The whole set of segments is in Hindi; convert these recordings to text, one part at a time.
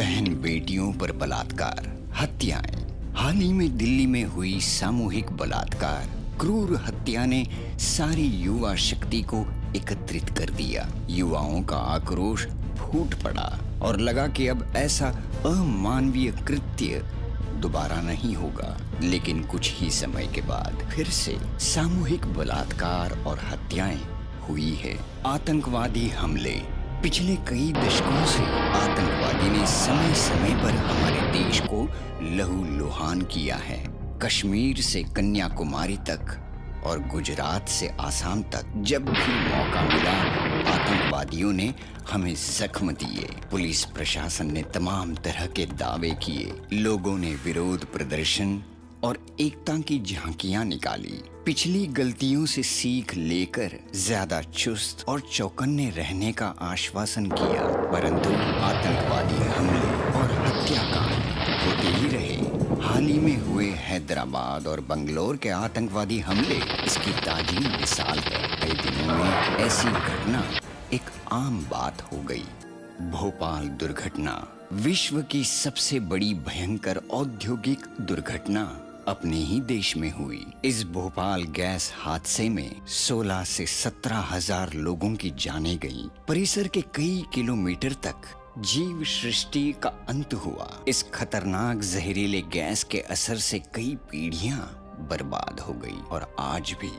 बहन बेटियों पर बलात्कार, हत्याएँ। हाल ही में दिल्ली में हुई सामूहिक बलात्कार। क्रूर हत्या ने सारी युवा शक्ति को एकत्रित कर दिया। युवाओं का आक्रोश फूट पड़ा और लगा कि अब ऐसा अमानवीय कृत्य दोबारा नहीं होगा। लेकिन कुछ ही समय के बाद फिर से सामूहिक बलात्कार और हत्याएँ हुई है। आतंकवादी हमले पिछले कई दशकों से आतंकवादी ने समय समय पर हमारे देश को लहू लुहान किया है। कश्मीर से कन्याकुमारी तक और गुजरात से आसाम तक जब भी मौका मिला, आतंकवादियों ने हमें जख्म दिए। पुलिस प्रशासन ने तमाम तरह के दावे किए। लोगों ने विरोध प्रदर्शन और एकता की झांकियाँ निकाली। पिछली गलतियों से सीख लेकर ज़्यादा चुस्त और चौकन्ने रहने का आश्वासन किया, परंतु आतंकवादी हमले और हत्याकांड होते ही रहे। हाल ही में हुए हैदराबाद और बंगलोर के आतंकवादी हमले, इसकी ताजी मिसाल है। कई दिनों में ऐसी घटना एक आम बात हो गई। भोपाल दुर्घटना, विश्व की सबसे बड़ी भयंकर औद्योगिक दुर्घटना। अपने ही देश में हुई। इस भोपाल गैस हादसे में 16 से सत्रह हज़ार लोगों की जाने गई परिसर के कई किलोमीटर तक जीव सृष्टि का अंत हुआ। इस खतरनाक जहरीले गैस के असर से कई पीढ़ियाँ बर्बाद हो गई और आज भी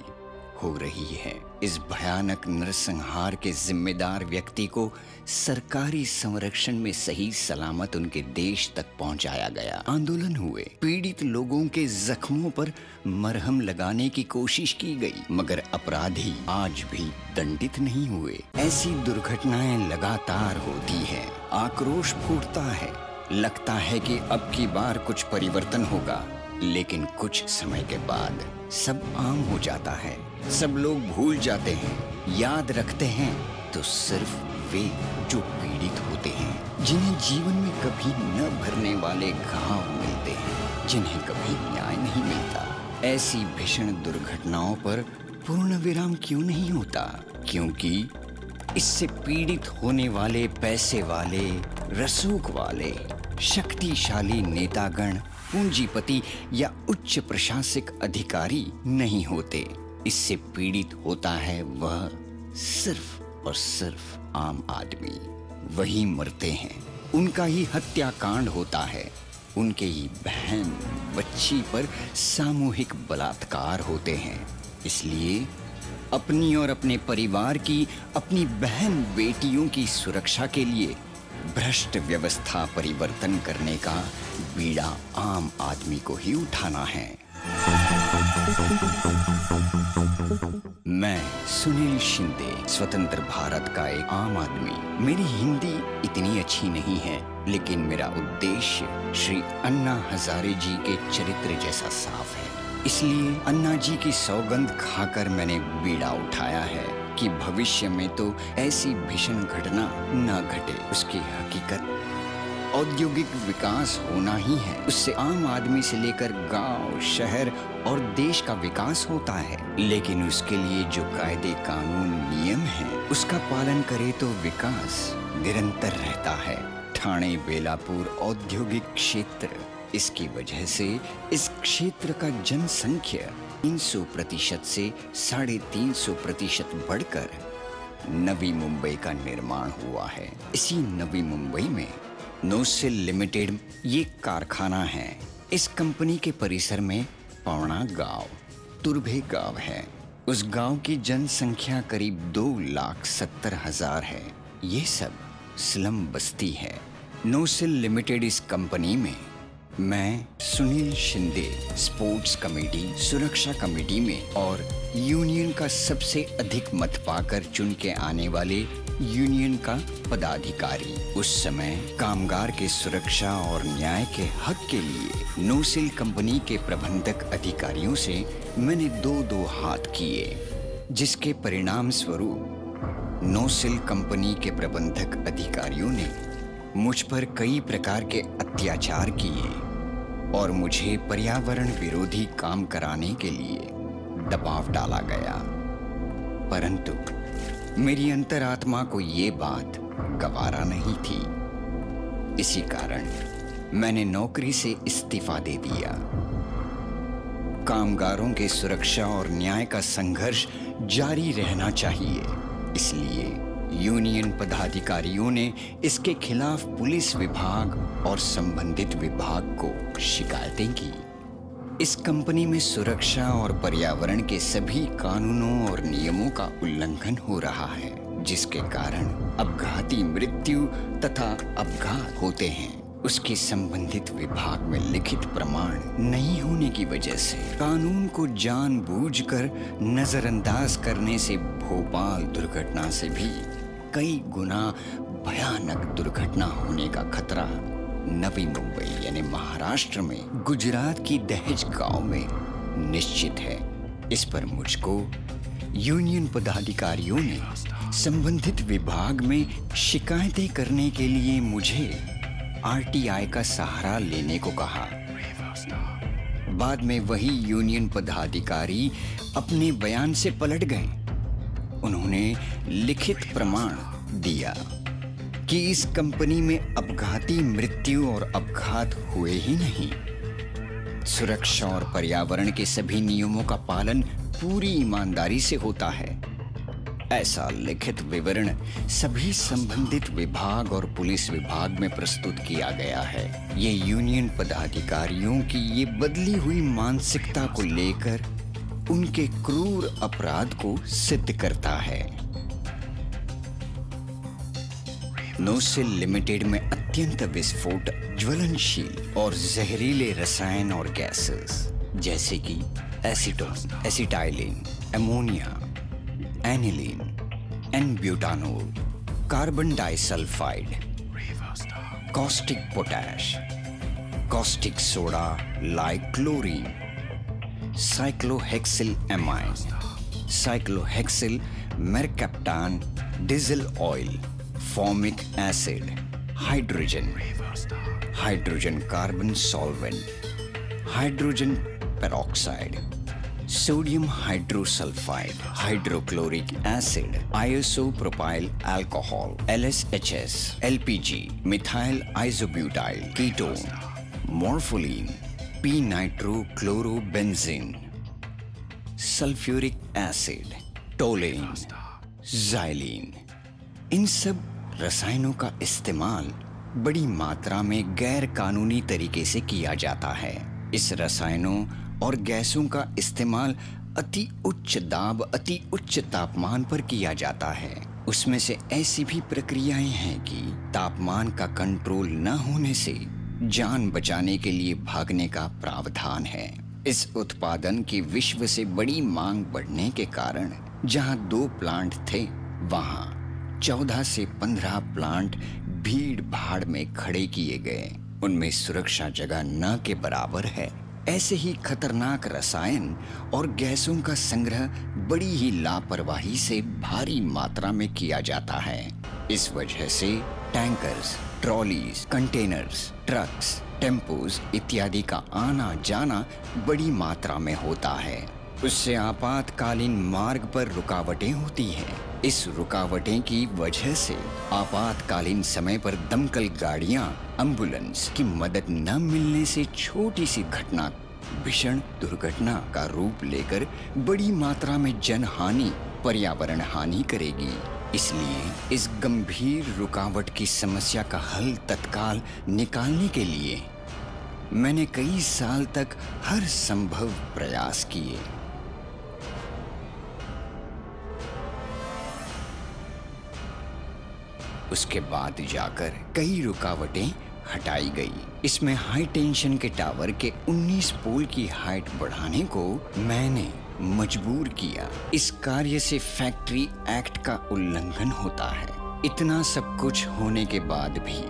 हो रही है। इस भयानक नरसंहार के जिम्मेदार व्यक्ति को सरकारी संरक्षण में सही सलामत उनके देश तक पहुँचाया गया। आंदोलन हुए। पीड़ित लोगों के जख्मों पर मरहम लगाने की कोशिश की गई, मगर अपराधी आज भी दंडित नहीं हुए। ऐसी दुर्घटनाएँ लगातार होती है। आक्रोश फूटता है। लगता है कि अब की बार कुछ परिवर्तन होगा, लेकिन कुछ समय के बाद सब आम हो जाता है। सब लोग भूल जाते हैं, याद रखते हैं तो सिर्फ़ वे जो पीड़ित होते हैं, जिन्हें जीवन में कभी न भरने वाले घाव मिलते हैं, जिन्हें कभी न्याय नहीं मिलता। ऐसी भीषण दुर्घटनाओं पर पूर्ण विराम क्यों नहीं होता? क्योंकि इससे पीड़ित होने वाले पैसे वाले, रसूख वाले, शक्तिशाली नेतागण, पूंजीपति या उच्च प्रशासनिक अधिकारी नहीं होते। इससे पीड़ित होता है वह सिर्फ़ और सिर्फ़ आम आदमी। वही मरते हैं। उनका ही हत्याकांड होता है। उनके ही बहन, बच्ची पर सामूहिक बलात्कार होते हैं। इसलिए अपनी और अपने परिवार की, अपनी बहन बेटियों की सुरक्षा के लिए भ्रष्ट व्यवस्था परिवर्तन करने का बीड़ा आम आदमी को ही उठाना है। मैं सुनील शिंदे, स्वतंत्र भारत का एक आम आदमी। मेरी हिंदी इतनी अच्छी नहीं है, लेकिन मेरा उद्देश्य श्री अन्ना हजारे जी के चरित्र जैसा साफ़ है। इसलिए अन्ना जी की सौगंध खाकर मैंने बीड़ा उठाया है कि भविष्य में तो ऐसी भीषण घटना न घटे, उसकी हकीकत औद्योगिक विकास होना ही है। उससे आम आदमी से लेकर गाँव, शहर और देश का विकास होता है। लेकिन उसके लिए जो कायदे कानून नियम है उसका पालन करे तो विकास निरंतर रहता है। ठाणे बेलापुर औद्योगिक क्षेत्र इसकी वजह से इस क्षेत्र का जनसंख्या 300 प्रतिशत से साढ़े तीन सौ प्रतिशत बढ़कर नवी मुंबई का निर्माण हुआ है। इसी नवी मुंबई में नोसिल लिमिटेड ये कारखाना है। इस कंपनी के परिसर में पौना गाँव, तुरभे गाँव है। उस गाँव की जनसंख्या करीब दो लाख सत्तर हज़ार है। ये सब स्लम बस्ती है। नोसिल लिमिटेड इस कंपनी में। मैं, सुनील शिंदे, स्पोर्ट्स कमेटी, सुरक्षा कमेटी में और यूनियन का सबसे अधिक मत पाकर चुन के आने वाले यूनियन का पदाधिकारी। उस समय कामगार के सुरक्षा और न्याय के हक के लिए नोसिल कंपनी के प्रबंधक अधिकारियों से मैंने दो दो हाथ किए, जिसके परिणाम स्वरूप नोसिल कंपनी के प्रबंधक अधिकारियों ने मुझ पर कई प्रकार के अत्याचार किए और मुझे पर्यावरण विरोधी काम कराने के लिए दबाव डाला गया। परंतु मेरी अंतरात्मा को ये बात गवारा नहीं थी। इसी कारण मैंने नौकरी से इस्तीफा दे दिया। कामगारों के सुरक्षा और न्याय का संघर्ष जारी रहना चाहिए। इसलिए यूनियन पदाधिकारियों ने इसके खिलाफ पुलिस विभाग और संबंधित विभाग को शिकायतें की। इस कंपनी में सुरक्षा और पर्यावरण के सभी कानूनों और नियमों का उल्लंघन हो रहा है, जिसके कारण अपघाती मृत्यु तथा अपघात होते हैं। उसके संबंधित विभाग में लिखित प्रमाण नहीं होने की वजह से कानून को जानबूझकर नजरअंदाज करने से भोपाल दुर्घटना से भी कई गुना भयानक दुर्घटना होने का खतरा नवी मुंबई यानी महाराष्ट्र में गुजरात की दहेज गाँव में निश्चित है। इस पर मुझको यूनियन पदाधिकारियों ने संबंधित विभाग में शिकायतें करने के लिए मुझे आरटीआई का सहारा लेने को कहा। बाद में वही यूनियन पदाधिकारी अपने बयान से पलट गए। उन्होंने लिखित प्रमाण दिया। कि इस कंपनी में अपघाती मृत्यु और अपघात हुए ही नहीं। सुरक्षा और पर्यावरण के सभी नियमों का पालन पूरी ईमानदारी से होता है। ऐसा लिखित विवरण सभी संबंधित विभाग और पुलिस विभाग में प्रस्तुत किया गया है। ये यूनियन पदाधिकारियों की ये बदली हुई मानसिकता को लेकर उनके क्रूर अपराध को सिद्ध करता है। नोसिल लिमिटेड में अत्यंत विस्फोट, ज्वलनशील और जहरीले रसायन और गैसेस जैसे कि acetone acetylene ammonia aniline n butanol carbon disulphide caustic potash caustic soda like chlorine cyclohexyl amine cyclohexyl mercaptan diesel oil formic acid, hydrogen, hydrogen carbon solvent, hydrogen peroxide, sodium hydrosulfide, hydrochloric acid, isopropyl alcohol, LSHS, LPG, methyl isobutyl, ketone, morpholine, p-nitrochlorobenzene, sulfuric acid, toluene, xylene. इन सब रसायनों का इस्तेमाल बड़ी मात्रा में गैर कानूनी तरीके से किया जाता है। इस रसायनों और गैसों का इस्तेमाल अति उच्च दाब, अति उच्च तापमान पर किया जाता है। उसमें से ऐसी भी प्रक्रियाएँ हैं कि तापमान का कंट्रोल न होने से जान बचाने के लिए भागने का प्रावधान है। इस उत्पादन की विश्व से बड़ी मांग बढ़ने के कारण जहाँ दो प्लांट थे, वहाँ चौदह से पंद्रह प्लांट भीड़ भाड़ में खड़े किए गए। उनमें सुरक्षा जगह न के बराबर है। ऐसे ही खतरनाक रसायन और गैसों का संग्रह बड़ी ही लापरवाही से भारी मात्रा में किया जाता है। इस वजह से tankers, trolleys, containers, trucks tempos इत्यादि का आना जाना बड़ी मात्रा में होता है। उससे आपातकालीन मार्ग पर रुकावटें होती हैं। इस रुकावटें की वजह से आपातकालीन समय पर दमकल गाड़ियाँ एंबुलेंस की मदद न मिलने से छोटी सी घटना, भीषण दुर्घटना का रूप लेकर बड़ी मात्रा में जन हानि पर्यावरण हानि करेगी। इसलिए इस गंभीर रुकावट की समस्या का हल तत्काल निकालने के लिए मैंने कई साल तक हर संभव प्रयास किए। उसके बाद जाकर कई रुकावटें हटाई गई। इसमें हाई टेंशन के टावर के 19 पोल की हाइट बढ़ाने को मैंने मजबूर किया। इस कार्य से फैक्ट्री एक्ट का उल्लंघन होता है। इतना सब कुछ होने के बाद भी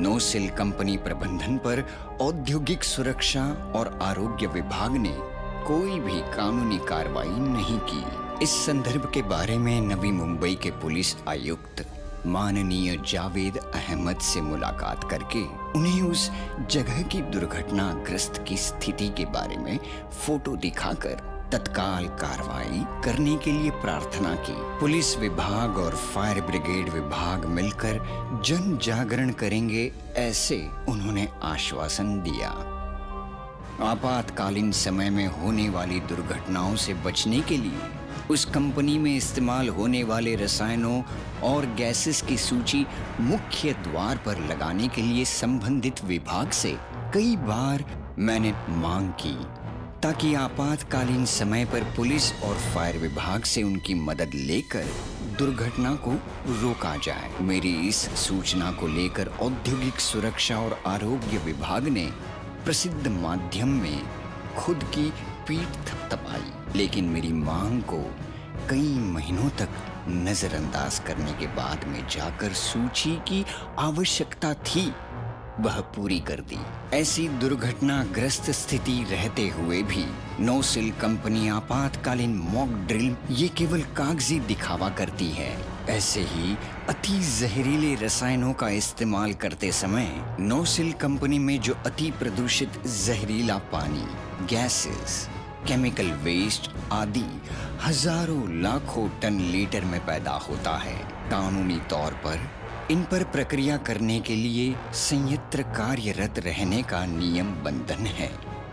नो सिल कंपनी प्रबंधन पर औद्योगिक सुरक्षा और आरोग्य विभाग ने कोई भी कानूनी कार्रवाई नहीं की। इस संदर्भ के बारे में नवी मुंबई के पुलिस आयुक्त माननीय जावेद अहमद से मुलाकात करके उन्हें उस जगह की दुर्घटनाग्रस्त की स्थिति के बारे में फ़ोटो दिखाकर तत्काल कार्रवाई करने के लिए प्रार्थना की। पुलिस विभाग और फायर ब्रिगेड विभाग मिलकर जन जागरण करेंगे ऐसे उन्होंने आश्वासन दिया। आपातकालीन समय में होने वाली दुर्घटनाओं से बचने के लिए उस कंपनी में इस्तेमाल होने वाले रसायनों और गैसेस की सूची मुख्य द्वार पर लगाने के लिए संबंधित विभाग से कई बार मैंने मांग की, ताकि आपातकालीन समय पर पुलिस और फायर विभाग से उनकी मदद लेकर दुर्घटना को रोका जाए। मेरी इस सूचना को लेकर औद्योगिक सुरक्षा और आरोग्य विभाग ने प्रसिद्ध माध्यम में खुद की पीठ थपथपाई। लेकिन मेरी मांग को कई महीनों तक नजरअंदाज करने के बाद में जाकर सूची की आवश्यकता थी, वह पूरी कर दी। ऐसी दुर्घटनाग्रस्त स्थिति रहते हुए भी नोसिल कंपनी आपातकालीन मॉक ड्रिल ये केवल कागज़ी दिखावा करती है। ऐसे ही अति जहरीले रसायनों का इस्तेमाल करते समय नोसिल कंपनी में जो अति प्रदूषित जहरीला पानी, गैसेस केमिकल वेस्ट आदि हज़ारों लाखों टन लीटर में पैदा होता है। कानूनी तौर पर इन पर प्रक्रिया करने के लिए संयंत्र कार्यरत रहने का नियम बंधन है।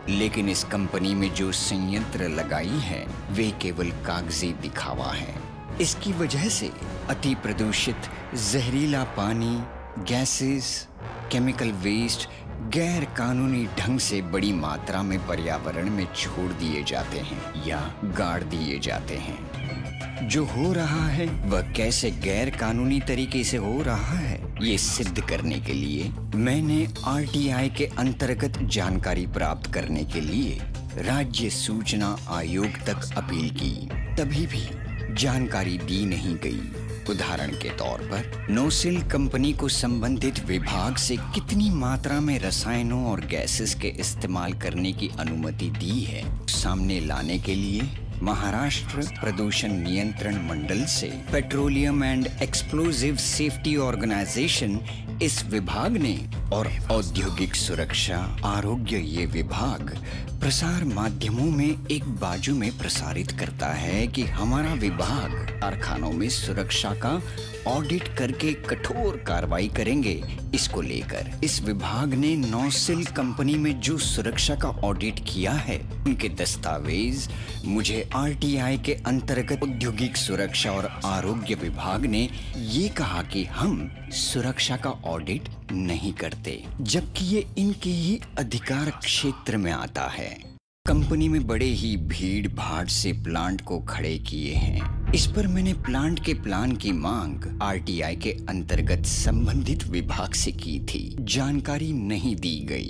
लेकिन इस कंपनी में जो संयंत्र लगाई है, वे केवल कागज़ी दिखावा है। इसकी वजह से अति प्रदूषित जहरीला पानी, गैसेस केमिकल वेस्ट गैर कानूनी ढंग से बड़ी मात्रा में पर्यावरण में छोड़ दिए जाते हैं या गाड़ दिए जाते हैं। जो हो रहा है, वह कैसे गैर कानूनी तरीके से हो रहा है, ये सिद्ध करने के लिए मैंने आरटीआई के अंतर्गत जानकारी प्राप्त करने के लिए राज्य सूचना आयोग तक अपील की। तभी भी जानकारी दी नहीं गई। उदाहरण के तौर पर, नोसिल कंपनी को संबंधित विभाग से कितनी मात्रा में रसायनों और गैसेस के इस्तेमाल करने की अनुमति दी है? सामने लाने के लिए, महाराष्ट्र प्रदूषण नियंत्रण मंडल से petroleum and explosive safety organisation इस विभाग ने और औद्योगिक सुरक्षा, आरोग्य ये विभाग प्रसार माध्यमों में एक बाजू में प्रसारित करता है कि हमारा विभाग कारखानों में सुरक्षा का ऑडिट करके कठोर कार्रवाई करेंगे इसको लेकर। इस विभाग ने नौसिल कंपनी में जो सुरक्षा का ऑडिट किया है, उनके दस्तावेज़, मुझे आरटीआई के अंतर्गत औद्योगिक सुरक्षा और आरोग्य विभाग ने ये कहा कि हम सुरक्षा का ऑडिट नहीं करते, जबकि ये इनके ही अधिकार क्षेत्र में आता है। कंपनी में बड़े ही भीड़ भाड़ से प्लांट को खड़े किए हैं। इस पर मैंने प्लांट के प्लान की मांग आरटीआई के अंतर्गत संबंधित विभाग से की थी। जानकारी नहीं दी गई।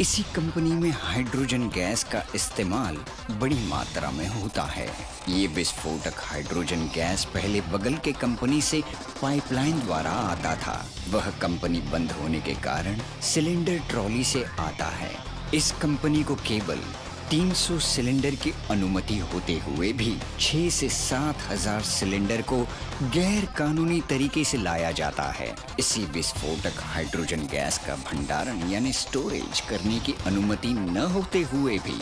इसी कंपनी में हाइड्रोजन गैस का इस्तेमाल बड़ी मात्रा में होता है। ये विस्फोटक हाइड्रोजन गैस पहले बगल के कंपनी से पाइपलाइन द्वारा आता था। वह कंपनी बंद होने के कारण सिलेंडर ट्रॉली से आता है। इस कंपनी को केवल 300 सिलेंडर की अनुमति होते हुए भी 6 से सात हज़ार सिलेंडर को गैर कानूनी तरीके से लाया जाता है। इसी विस्फोटक हाइड्रोजन गैस का भंडारण यानी स्टोरेज करने की अनुमति न होते हुए भी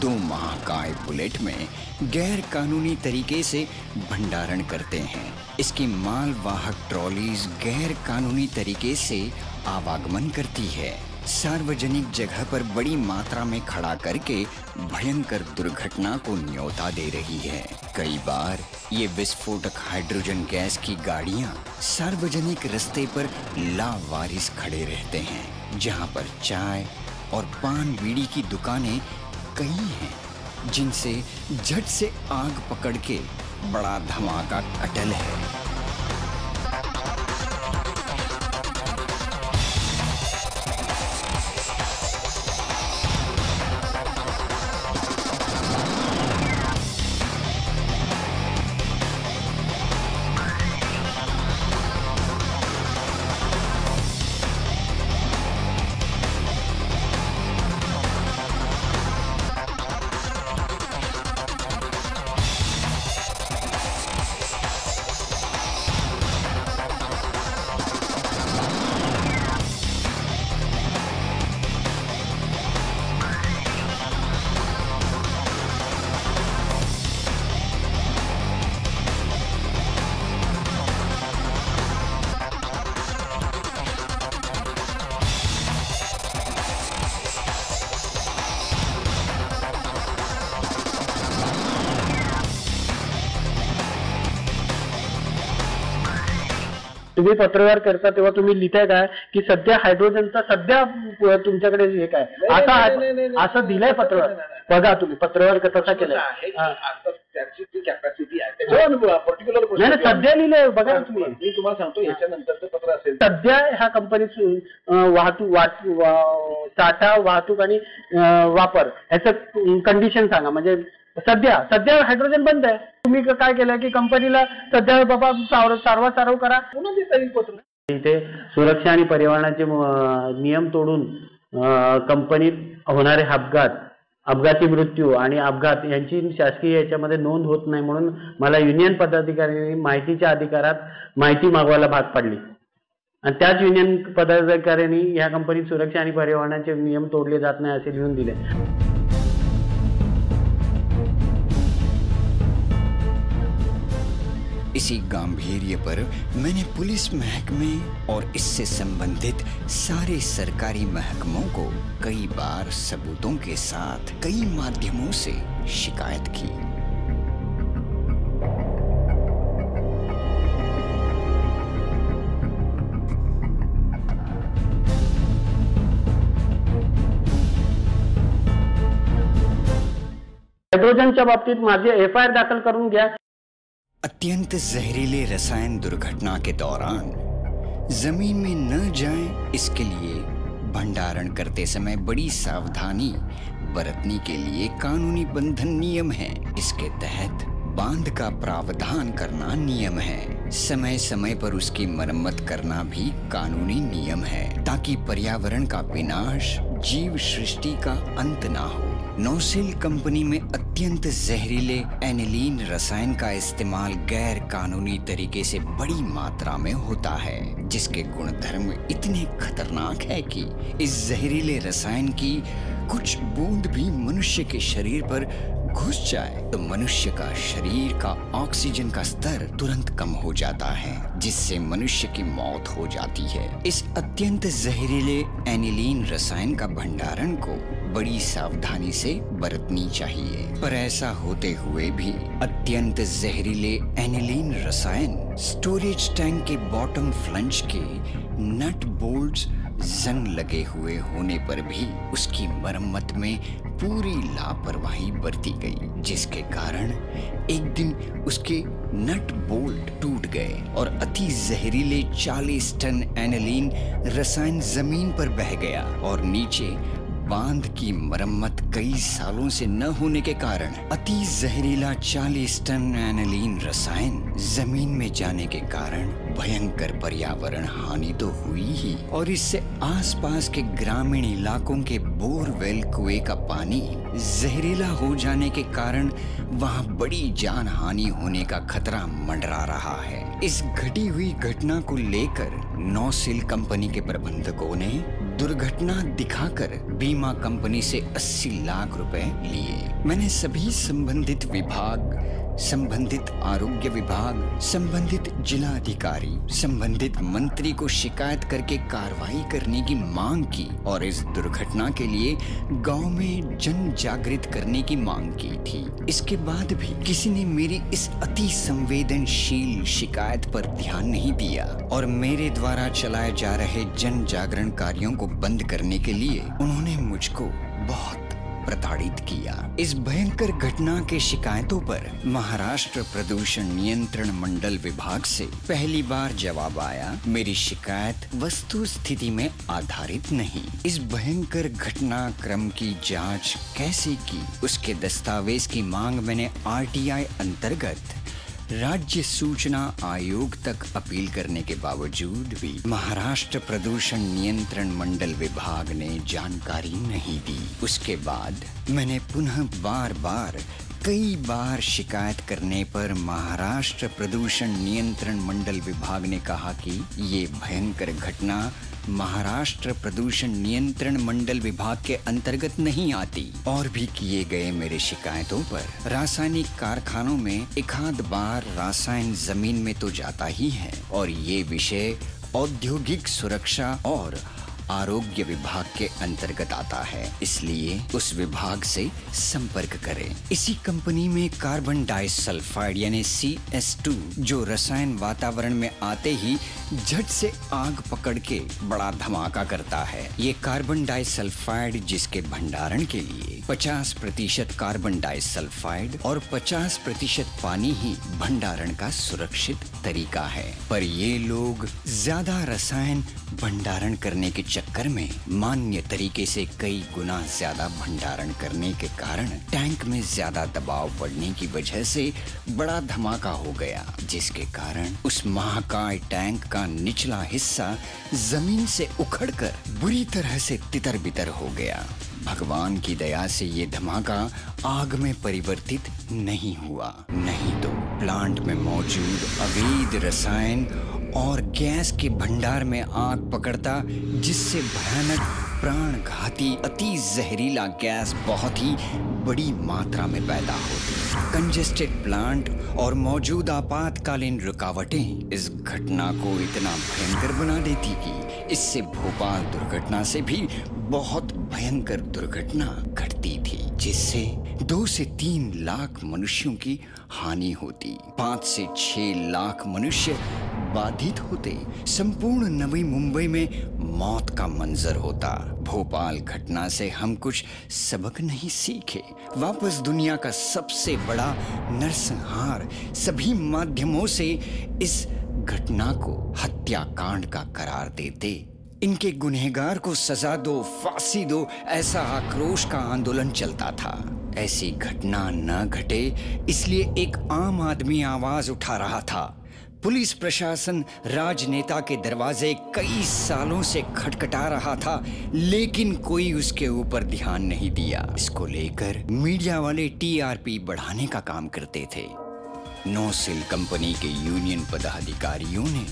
दो महाकाय बुलेट में गैर कानूनी तरीके से भंडारण करते हैं। इसकी मालवाहक ट्रॉलीज गैर कानूनी तरीके से आवागमन करती है। सार्वजनिक जगह पर बड़ी मात्रा में खड़ा करके भयंकर दुर्घटना को न्योता दे रही है। कई बार ये विस्फोटक हाइड्रोजन गैस की गाड़ियाँ सार्वजनिक रास्ते पर लावारिस खड़े रहते हैं, जहाँ पर चाय और पान बीड़ी की दुकानें कई हैं, जिनसे झट से आग पकड़ के बड़ा धमाका अटल है। तुम्ही पत्रव्यवहार करता तेव्हा तुम्ही लिहिताय काय की सध्या हायड्रोजनचा सध्या तुमच्याकडे हे काय? असं असं दिलंय पत्रव्यवहार? बघा तुम्ही पत्रव्यवहार कसा केलाय. त्याची जी कॅपॅसिटी आहे त्याच्यावर पर्टिक्युलर नाही नाही, सध्या लिहिलंय बघा तुम्ही. मी तुम्हाला सांगतो याच्यानंतरचं पत्र असेल सध्या ह्या कंपनीत वाहतूक वाट वा- साठा वाहतूक आणि वापर ह्याचं कंडिशन सांगा. म्हणजे सध्या सध्या हायड्रोजन बंद आहे. तुम्ही काय केलं की कंपनीला सध्या बाबा सारवा सारव करा. पुन्हा इथे सुरक्षा आणि पर्यावरणाचे नियम तोडून कंपनीत होणारे अपघात अपघाती मृत्यू आणि अपघात यांची शासकीय याच्यामध्ये नोंद होत नाही म्हणून मला युनियन पदाधिकाऱ्यांनी माहितीच्या अधिकारात माहिती मागवायला भाग पाडली. आणि त्याच युनियन पदाधिकाऱ्यांनी या कंपनीत सुरक्षा आणि पर्यावरणाचे नियम तोडले जात नाही असे लिहून दिले. इसी गांधीर्य पर मैंने पुलिस महकमे और इससे संबंधित सारे सरकारी महकमों को कई बार सबूतों के साथ कई माध्यमों से शिकायत की। हायड्रोजनच्या बाबतीत माझे एफ़ आय आर दाखल करून अत्यंत जहरीले रसायन दुर्घटना के दौरान ज़मीन में न जाएँ, इसके लिए भंडारण करते समय बड़ी सावधानी बरतने के लिए कानूनी बंधन नियम है। इसके तहत बाँध का प्रावधान करना नियम है। समय समय पर उसकी मरम्मत करना भी कानूनी नियम है, ताकि पर्यावरण का विनाश, जीव सृष्टि का अंत ना हो। नौसेल कंपनी में अत्यंत जहरीले एनिलीन रसायन का इस्तेमाल गैर कानूनी तरीके से बड़ी मात्रा में होता है, जिसके गुणधर्म इतने खतरनाक है कि इस जहरीले रसायन की कुछ बूंद भी मनुष्य के शरीर पर घुस जाए। तो मनुष्य का शरीर का ऑक्सीजन का स्तर तुरंत कम हो जाता है, जिससे मनुष्य की मौत हो जाती है। इस अत्यंत जहरीले एनिलीन रसायन का भंडारण को बड़ी सावधानी से बरतनी चाहिए। पर ऐसा होते हुए भी अत्यंत जहरीले एनिलीन रसायन स्टोरेज टैंक के बॉटम फ्लंज के नट बोल्ट्स जंग लगे हुए होने पर भी उसकी मरम्मत में पूरी लापरवाही बरती गई, जिसके कारण एक दिन उसके नट बोल्ट टूट गए और अति जहरीले 40 टन एनिलीन रसायन ज़मीन पर बह गया और नीचे बाँध की मरम्मत कई सालों से न होने के कारण अति जहरीला 40 टन एनिलीन रसायन ज़मीन में जाने के कारण भयंकर पर्यावरण हानि तो हुई ही। और इससे आसपास के ग्रामीण इलाकों के बोरवेल कुएँ का पानी जहरीला हो जाने के कारण वहाँ बड़ी जान हानि होने का खतरा मंडरा रहा है। इस घटी हुई घटना को लेकर नौसिल कंपनी के प्रबंधकों ने दुर्घटना दिखाकर बीमा कंपनी से 80 लाख रुपए लिए। मैंने सभी संबंधित विभाग संबंधित आरोग्य विभाग, संबंधित जिला अधिकारी संबंधित मंत्री को शिकायत करके कार्रवाई करने की मांग की और इस दुर्घटना के लिए गाँव में जन जागृत करने की मांग की थी। इसके बाद भी किसी ने मेरी इस अति संवेदनशील शिकायत पर ध्यान नहीं दिया और मेरे द्वारा चलाए जा रहे जन जागरण कार्यों को बंद करने के लिए उन्होंने मुझको बहुत प्रताड़ित किया। इस भयंकर घटना के शिकायतों पर महाराष्ट्र प्रदूषण नियंत्रण मंडल विभाग से पहली बार जवाब आया। मेरी शिकायत वस्तु स्थिति में आधारित नहीं। इस भयंकर घटना क्रम की जाँच कैसे की? उसके दस्तावेज़ की मांग मैंने आरटीआई अंतर्गत राज्य सूचना आयोग तक अपील करने के बावजूद भी महाराष्ट्र प्रदूषण नियंत्रण मंडल विभाग ने जानकारी नहीं दी। उसके बाद मैंने पुनः बार बार, कई बार शिकायत करने पर महाराष्ट्र प्रदूषण नियंत्रण मंडल विभाग ने कहा कि ये भयंकर घटना महाराष्ट्र प्रदूषण नियंत्रण मंडल विभाग के अंतर्गत नहीं आती। और भी किए गए मेरे शिकायतों पर। रासायनिक कारखानों में एक आध बार रासायन ज़मीन में तो जाता ही है। और ये विषय औद्योगिक सुरक्षा और आरोग्य विभाग के अंतर्गत आता है। इसलिए उस विभाग से संपर्क करें। इसी कंपनी में कार्बन डाइसल्फाइड यानी सी एस टू जो रसायन वातावरण में आते ही झट से आग पकड़ के बड़ा धमाका करता है। ये कार्बन डाइसल्फाइड जिसके भंडारण के लिए 50 प्रतिशत कार्बन डाइसल्फाइड और 50 प्रतिशत पानी ही भंडारण का सुरक्षित तरीका है। पर ये लोग ज़्यादा रसायन भंडारण करने के चक्कर में मान्य तरीके से कई गुना ज़्यादा भंडारण करने के कारण टैंक में ज़्यादा दबाव पड़ने की वजह से बड़ा धमाका हो गया, जिसके कारण उस महाकाय टैंक का निचला हिस्सा ज़मीन से उखड़कर बुरी तरह से तितर बितर हो गया। भगवान की दया से ये धमाका आग में परिवर्तित नहीं हुआ। नहीं तो प्लांट में मौजूद अवैध रसायन और गैस के भंडार में आग पकड़ता जिससे भयानक प्राण घाती अति जहरीला गैस बहुत ही बड़ी मात्रा में पैदा होती कंजेस्टेड प्लांट और मौजूद आपातकालीन रुकावटें इस घटना को इतना भयंकर बना देती कि इससे भोपाल दुर्घटना से भी बहुत भयंकर दुर्घटना घटती थी, जिससे दो से तीन लाख मनुष्यों की हानि होती। पाँच से छह लाख मनुष्य बाधित होते। संपूर्ण नवी मुंबई में मौत का मंजर होता। भोपाल घटना से हम कुछ सबक नहीं सीखे। वापस दुनिया का सबसे बड़ा नरसंहार सभी माध्यमों से इस घटना को हत्याकांड का करार देते। इनके गुनहगार को सजा दो, फांसी दो, ऐसा आक्रोश का आंदोलन चलता था। ऐसी घटना न घटे, इसलिए एक आम आदमी आवाज़ उठा रहा था। पुलिस प्रशासन राजनेता के दरवाजे कई सालों से खटखटा रहा था, लेकिन कोई उसके ऊपर ध्यान नहीं दिया। इसको लेकर मीडिया वाले टीआरपी बढ़ाने का काम करते थे। नोसिल कंपनी के यूनियन पदाधिकारियों ने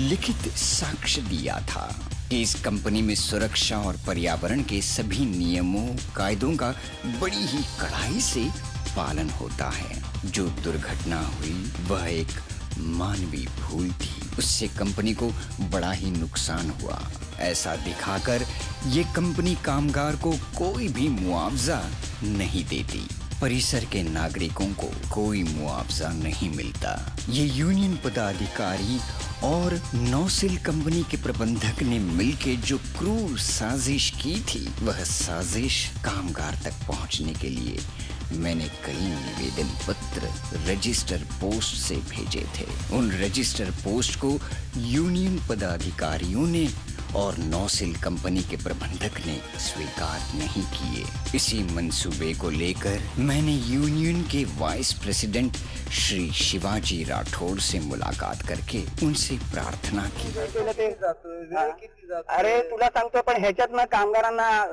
लिखित साक्ष्य दिया था कि इस कंपनी में सुरक्षा और पर्यावरण के सभी नियमों, कायदों का बड़ी ही कड़ाई से पालन होता है। जो दुर्घटना हुई, वह एक मानवीय भूल थी। उससे कंपनी को बड़ा ही नुकसान हुआ। ऐसा दिखाकर ये कंपनी कामगार को कोई भी मुआवजा नहीं देती। परिसर के नागरिकों को कोई मुआवजा नहीं मिलता। ये यूनियन पदाधिकारी और नौसिल कंपनी के प्रबंधक ने मिलकर जो क्रूर साजिश की थी, वह साजिश कामगार तक पहुँचने के लिए मैंने कई निवेदन पत्र रजिस्टर पोस्ट से भेजे थे। उन रजिस्टर पोस्ट को यूनियन पदाधिकारियों ने और नौसिल कंपनी के प्रबंधक ने स्वीकार नहीं किए। इसी मंसूबे को लेकर मैंने यूनियन के वाइस प्रेसिडेंट श्री शिवाजी राठौड़ से मुलाकात करके उनसे प्रार्थना की। अरे, तुला सांगतो पण ना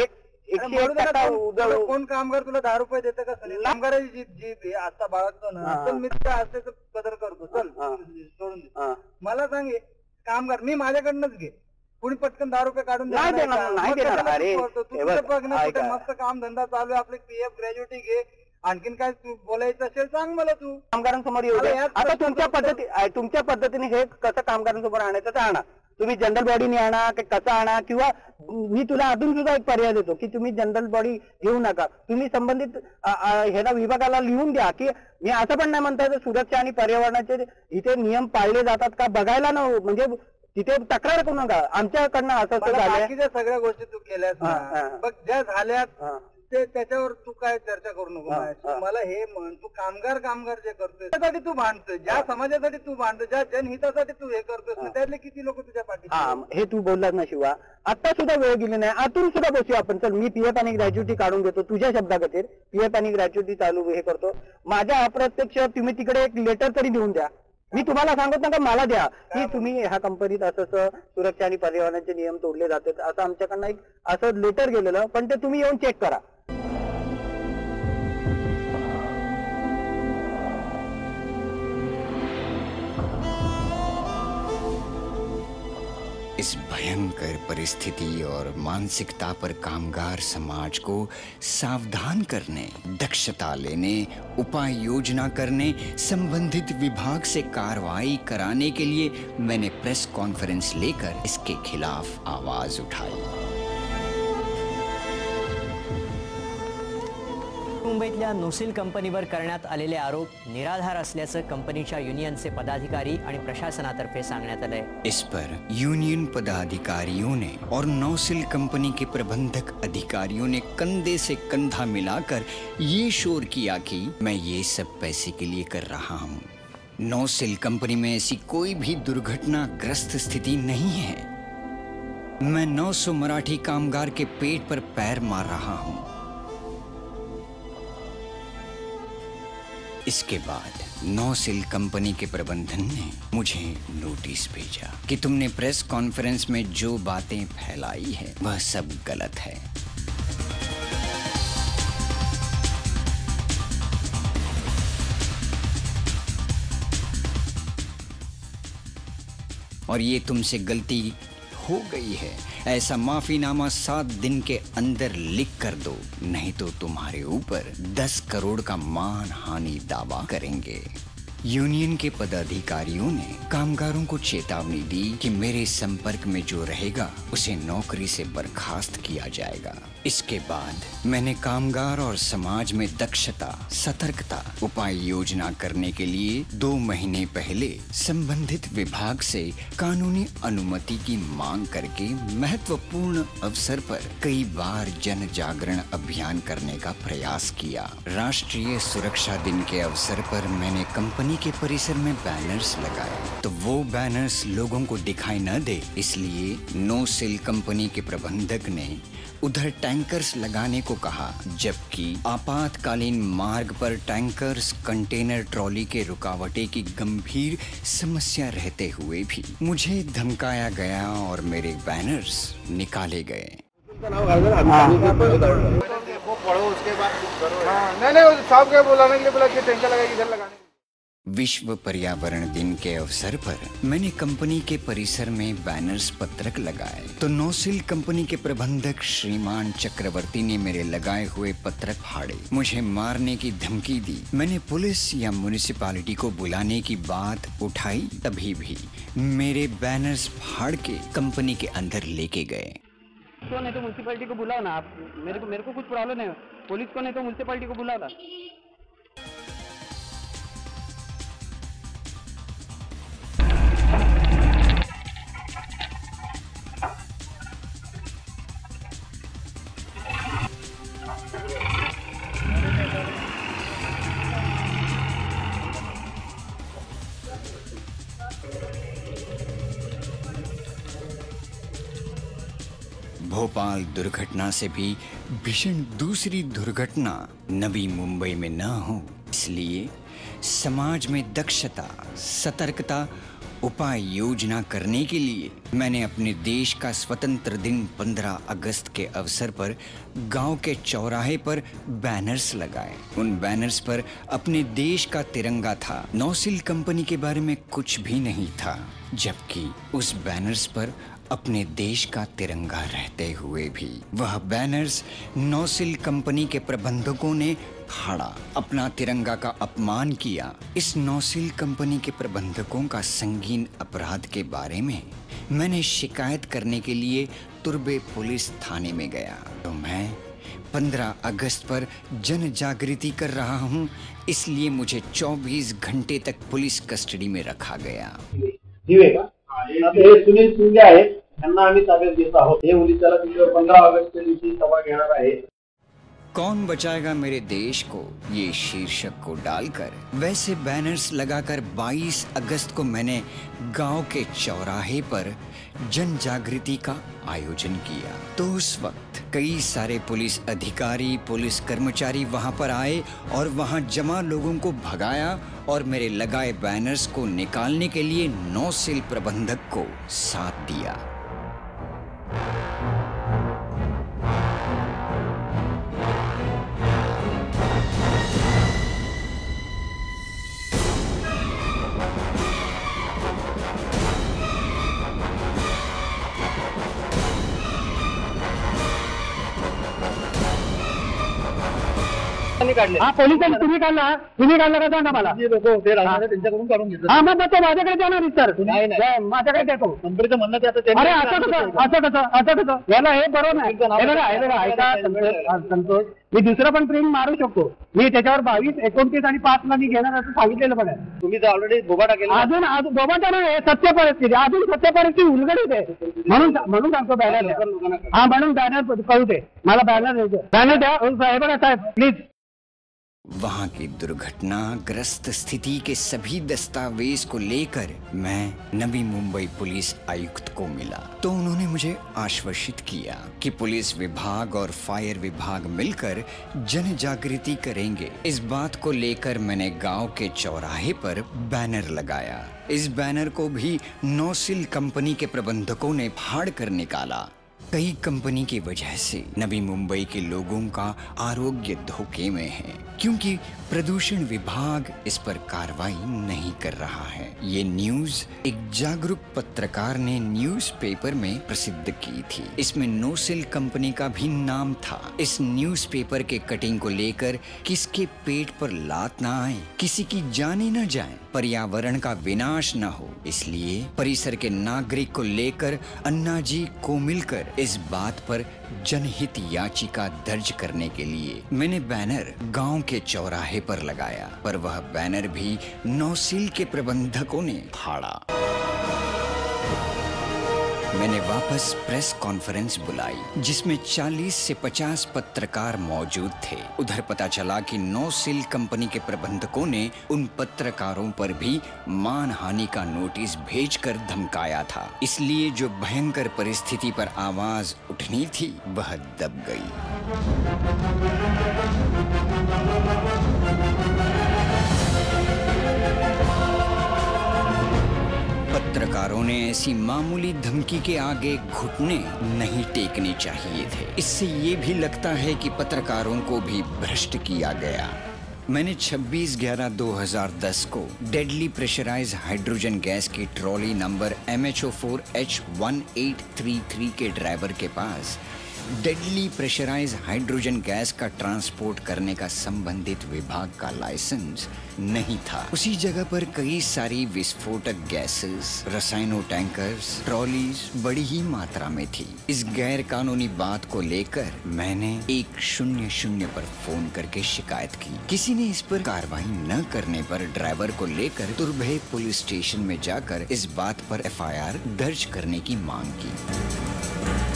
एक एकशे एक टक्का उजळ कोण कामगार तुला दहा रुपये देतं का सर कामगाराची जी जी जी आता बाळगतो ना हा. चल मी तुझ्या हस्ते कदर करतो चल हा. सोडून दे हा. मला सांग हे, कामगार मी माझ्याकडनंच घे कुणी पटकन दहा रुपये काढून नाही देणार देणार, का? नाही मग देणार. कशाला अरे, तू करतो? तू हे तुझं बघ, बघ ना कुठे ऐका. मस्त काम धंदा चालू आहे आपले पीएफ ग्रॅज्युटी घे आणखीन काय तू बोलायचं असेल सांग मला तू कामगारांसमोर येऊ द्या अरे यात आता प्रश्न तुमच्या करतो. पद्धती अ, तुमच्या पद्धतीने हे कसं कामगारांसमोर आणायचं ते आणा तुम्ही जनरल बॉडीने आणा की कसं आणा किंवा मी तुला अजून सुद्धा एक पर्याय देतो की तुम्ही जनरल बॉडी घेऊ नका. तुम्ही संबंधित ह्याला विभागाला लिहून द्या की मी असं पण नाही म्हणता येत सुरक्षा आणि पर्यावरणाचे इथे नियम पाळले जातात का बघायला ना म्हणजे तिथे तक्रार करू नका. आमच्याकडनं असं सगळ्या गोष्टी तू केल्यास हा. बघ ज्या झाल्यात. ते त्याच्यावर तू काय चर्चा करू नको माझ्याशी. मला हे म्हण तू कामगार कामगार जे करतोय त्यासाठी तू भांडतोय. ज्या समाजासाठी तू भांडतोय ज्या जनहितासाठी तू हे करतोय ना, त्यातले किती लोक तुझ्या पाठीशी हा? हे तू बोललास ना शिवा. आता सुद्धा वेळ गेली नाही. आतून सुद्धा बसूया आपण. चल मी पीएफ आणि ग्रॅज्युटी काढून देतो तुझ्या शब्दाखातीर पीएफ आणि ग्रॅज्युटी चालू हे करतो. माझ्या अप्रत्यक्ष तुम्ही तिकडे एक लेटर तरी देऊन द्या. मी तुम्हाला सांगत नका मला द्या. की तुम्ही ह्या कंपनीत असं असं सुरक्षा आणि पर्यावरणाचे नियम तोडले जातात. असं आमच्याकडनं एक असं लेटर गेलेलं पण ते तुम्ही येऊन चेक करा. इस भयंकर परिस्थिति और मानसिकता पर कामगार समाज को सावधान करने, दक्षता लेने, उपाय योजना करने, संबंधित विभाग से कार्रवाई कराने के लिए मैंने प्रेस कॉन्फ्रेंस लेकर इसके खिलाफ आवाज़ उठाई। मुंबईतल्या नोसिल कंपनीवर करण्यात आलेले आरोप निराधार असल्याचं कंपनीच्या युनियनचे पदाधिकारी आणि प्रशासनातर्फे सांगण्यात आलंय. इस पर यूनियन पदाधिकारियों ने और नौसिल कंपनी के प्रबंधक अधिकारियों ने कंधे से कंधा मिलाकर ये शोर किया कि मैं ये सब पैसे के लिए कर रहा हूँ। नौसिल कंपनी में ऐसी कोई भी दुर्घटना ग्रस्त स्थिति नहीं है। मैं 900 मराठी कामगार के पेट पर पैर मार रहा हूँ। इसके बाद नौ नौसिल कंपनी के प्रबंधन ने मुझे नोटिस भेजा कि तुमने प्रेस कॉन्फ्रेंस में जो बातें फैलाई है, वह सब गलत है। और ये तुमसे गलती हो गई है। ऐसा माफीनामा सात दिन के अंदर लिख कर दो, नहीं तो तुम्हारे ऊपर दस करोड़ का मान हानि दावा करेंगे। यूनियन के पदाधिकारियों ने कामगारों को चेतावनी दी कि मेरे संपर्क में जो रहेगा, उसे नौकरी से बर्खास्त किया जाएगा। इसके बाद मैंने कामगार और समाज में दक्षता, सतर्कता, उपाय योजना करने के लिए दो महीने पहले संबंधित विभाग से कानूनी अनुमति की मांग करके महत्वपूर्ण अवसर पर कई बार जन जागरण अभियान करने का प्रयास किया। राष्ट्रीय सुरक्षा दिन के अवसर पर मैंने कंपनी के परिसर में बैनर्स लगाए। तो वो बैनर्स लोगों को दिखाई न दे, इसलिए नो सेल कंपनी के प्रबंधक ने उधर टैंकर्स लगाने को कहा जबकि आपातकालीन मार्ग पर टैंकर्स कंटेनर ट्रॉली के रुकावटे की गंभीर समस्या रहते हुए भी मुझे धमकाया गया और मेरे बैनर्स निकाले गए। हाँ, नहीं नहीं साहब क्या बुलाने के लिए बोला कि टेंशन लगाएगी इधर लगाने। विश्व पर्यावरण दिन के अवसर पर मैंने कंपनी के परिसर में बैनर्स पत्रक लगाए। तो नौसिल कंपनी के प्रबंधक श्रीमान चक्रवर्ती ने मेरे लगाए हुए पत्रक फाड़े। मुझे मारने की धमकी दी। मैंने पुलिस या म्यूनिसिपालिटी को बुलाने की बात उठाई, तभी भी मेरे बैनर्स फाड़ के कंपनी के अंदर लेके गए। को नहीं तो म्यूनसिपालिटी को बुलाओ ना आप। मेरे को मेरे को कुछ प्रॉब्लम नहीं पुलिस को नहीं तो म्यूनसिपालिटी को बुलाओ ना। भोपाल दुर्घटना से भी भीषण दूसरी दुर्घटना नवी मुंबई में न हो, इसलिए समाज में दक्षता, सतर्कता, उपाय योजना करने के लिए मैंने अपने देश का स्वतंत्र दिन 15 अगस्त के अवसर पर गाँव के चौराहे पर बैनर्स लगाए। उन बैनर्स पर अपने देश का तिरंगा था। नौसिल कंपनी के बारे में कुछ भी नहीं था, जबकि उस बैनर्स पर अपने देश का तिरंगा रहते हुए भी वह बैनर्स नौसिल कंपनी के प्रबंधकों ने फाड़ा अपना तिरंगा का अपमान किया इस नौसिल कंपनी के प्रबंधकों का संगीन अपराध के बारे में मैंने शिकायत करने के लिए तुर्बे पुलिस थाने में गया तो मैं 15 अगस्त पर जन जागृति कर रहा हूँ इसलिए मुझे 24 घंटे तक पुलिस कस्टडी में रखा गया कौन बचाएगा मेरे देश को? ये शीर्षक को डालकर, वैसे बैनर्स लगाकर 22 अगस्त को मैंने गाँव के चौराहे पर जन जागृति का आयोजन किया। तो उस वक्त कई सारे पुलिस अधिकारी, पुलिस कर्मचारी वहाँ पर आए और वहाँ जमा लोगों को भगाया और मेरे लगाए बैनर्स को निकालने के लिए नौ सेल प्रबंधक को साथ दिया। you हा पोलिसांनी तुम्ही काढला तुम्ही काढला का सांगा मला? जे लोक होते राहणारे त्यांच्याकडून काढून घेतलं. हा मग तो माझ्याकडे देणार सर. नाही, नाही. माझ्याकडे देतो. कंपनीचं म्हणणं ते आता त्यांनी- अरे असं कसं? असं कसं? असं कसं? याला हे बरोबर नाही. तुमचं नाव हे बघा हे बघा ऐका संतोष. हा, संतोष. मी दुसरं पण प्रिंट मारू शकतो. मी त्याच्यावर बावीस एकोणतीस आणि पाच ला मी घेणार असं सांगितलेलं पण आहे. तुम्ही तर ऑलरेडी बोबाटा केला. अजून अजून बाबाच्या नाही सत्य परिस्थिती. अजून सत्य परिस्थिती उलगडीत आहे. म्हणून म्हणून सांगतो बॅनर हा म्हणून बॅनर कळू दे. मला बॅनर द्यायचं बॅनर द्या. हे बघा साहेब प्लीज वहाँ की दुर्घटनाग्रस्त स्थिति के सभी दस्तावेज़ को लेकर मैं नवी मुंबई पुलिस आयुक्त को मिला। तो उन्होंने मुझे आश्वासित किया कि पुलिस विभाग और फायर विभाग मिलकर जन जागृति करेंगे। इस बात को लेकर मैंने गाँव के चौराहे पर बैनर लगाया। इस बैनर को भी नौसिल कंपनी के प्रबंधकों ने फाड़ कर निकाला। कई कंपनी की वजह से नवी मुंबई के लोगों का आरोग्य धोखे में है, क्योंकि प्रदूषण विभाग इस पर कार्रवाई नहीं कर रहा है। ये न्यूज़ एक जागरूक पत्रकार ने न्यूज़पेपर में प्रसिद्ध की थी। इसमें नोसिल कंपनी का भी नाम था। इस न्यूज़पेपर के कटिंग को लेकर किसके पेट पर लात ना आए, किसी की जाने न जाए, पर्यावरण का विनाश न हो। इसलिए परिसर के नागरिक को लेकर अन्ना जी को मिलकर इस बात पर जनहित याचिका दर्ज करने के लिए मैंने बैनर गाँव के चौराहे पर लगाया, पर वह बैनर भी नौसिल के प्रबंधकों ने फाड़ा। मैंने वापस प्रेस कॉन्फ्रेंस बुलाई, जिसमें 40 से 50 पत्रकार मौजूद थे। उधर पता चला कि नौसिल कंपनी के प्रबंधकों ने उन पत्रकारों पर भी मानहानि का नोटिस भेजकर धमकाया था। इसलिए जो भयंकर परिस्थिति पर आवाज़ उठनी थी, वह दब गई। पत्रकारों ने ऐसी मामूली धमकी के आगे घुटने नहीं टेकने चाहिए थे। इससे ये भी लगता है कि पत्रकारों को भी भ्रष्ट किया गया। मैंने 26 11 2010 को डेडली प्रेशराइज हाइड्रोजन गैस की ट्रॉली नंबर एम एच के ड्राइवर के पास डेडली प्रेशराइज हाइड्रोजन गैस का ट्रांसपोर्ट करने का संबंधित विभाग का लाइसेंस नहीं था। उसी जगह पर कई सारी विस्फोटक गैसेस, रसायनो टैंकर्स, ट्रॉलीज बड़ी ही मात्रा में थी। इस गैर कानूनी बात को लेकर मैंने एक शून्य शून्य पर फ़ोन करके शिकायत की। किसी ने इस पर कार्रवाई न करने पर ड्राइवर को लेकर तुरभे पुलिस स्टेशन में जाकर इस बात पर एफआईआर दर्ज करने की मांग की।